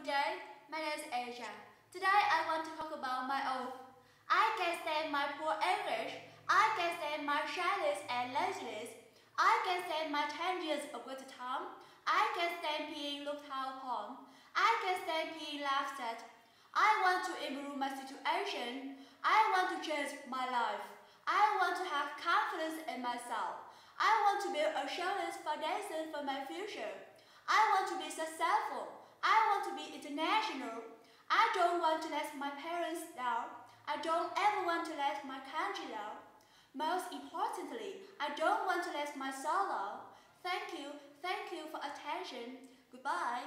wonderful day. My name is Asia. Today I want to talk about my oath. I can stand my poor English. I can stand my shyness and laziness. I can stand my 10 years of good time. I can stand being looked down upon. I can stand being laughed at. I want to improve my situation. I want to change my life. I want to have confidence in myself. I want to build a solid foundation for my future. I want to be successful. I want to be international. I don't want to let my parents down. I don't ever want to let my country down. Most importantly, I don't want to let my soul down. Thank you, thank you for attention. Goodbye.